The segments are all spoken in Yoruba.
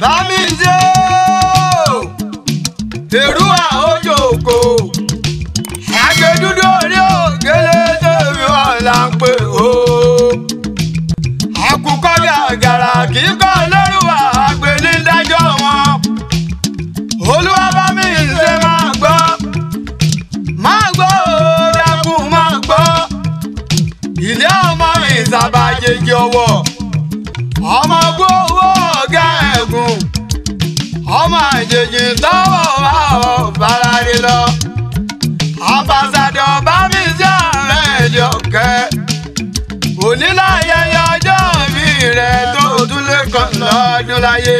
bámísí o èrú àójò ògo agbẹdúdú orí ògèlè tèmi wọn là ń pè ó àkùkọ bí àgàrà kíkọ lórúwà agbẹnidájọ́ wọn olúwa bámísí máa gbọ́ máa gbọ́ ó dákun máa gbọ́ ilé ọmọ ìsàbàjẹjẹ ọwọ́ ọmọ gbówó ọ̀gá ẹ̀gùn ọmọ àjèjì tọ́wọ́ wà ọ́ balade lọ. àbàṣàdọ̀ bá mi sí àárẹ̀ ìjọkẹ́ onílàyẹyẹ ọjọ́ mi rẹ̀ tó dúlé kan lọ́dún láyé.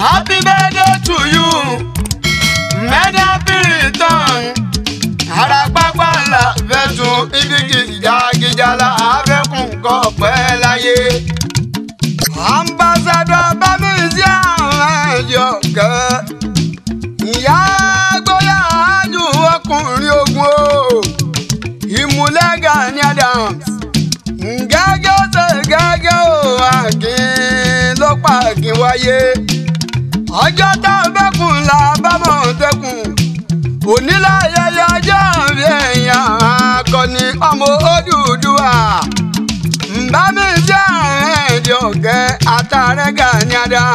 happy birthday to you. láyé ọjọ́ tá a bẹ́kùn là bá mọ̀ tẹ́kùn òní láyẹyẹ ọjọ́ bí èèyàn akọni ọmọ Odùduwà nbámi jẹ́ àárín èdè ọ̀gẹ́ àtàrẹ́gà ní adá.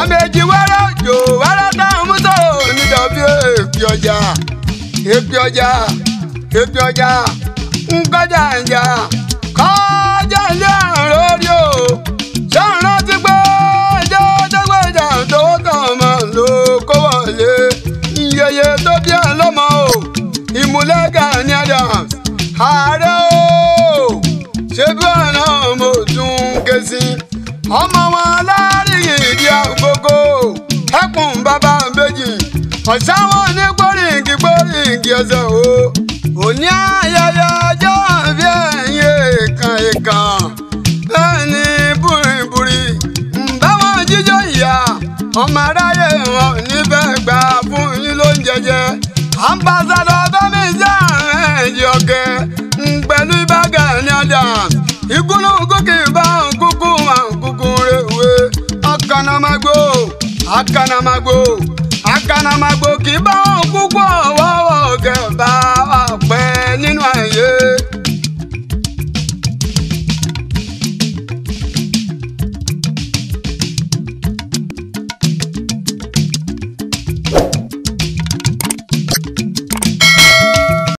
àmẹ́jì wẹ́rẹ́ òjò wẹ́rẹ́ táwọn mú sọ̀rọ̀ nídàbí èpì ọjà èpì ọjà èpì ọjà ń kọjá ìjà kọjá ìjà lórí o ṣọ́run rántí pé ẹjọ́ tó gbọ́dọ̀ tó tàn mọ́ ló kó wọlé iyeye tó bí ẹ̀ lọ́mọ o ìmúlẹ́gà ní Adams ààrẹ o ṣé bí ọ̀nà mo tún ké sí ọmọ wọn láàrin di àgbogbo ẹkùn bàbá méjì ọ̀sáwọ̀ ní gbòríǹkì gbòríǹkì ọ̀sẹ̀ o òní ayẹyẹ ọjọ́ bí ẹ̀yìn èèkàn èèkàn bẹ́ẹ̀ ni búrìbúrì báwọn jíjọ ìyá ọmọ aráyé wọn níbẹ̀ gbà fún yín lóúnjẹ jẹ àǹbàṣàdọ̀ bẹ́ẹ̀ mi jẹ́ àárín ẹ̀yìn ọ̀gẹ́. akanamagbo akanamagbo akanamagbo kì í bá wọn kú.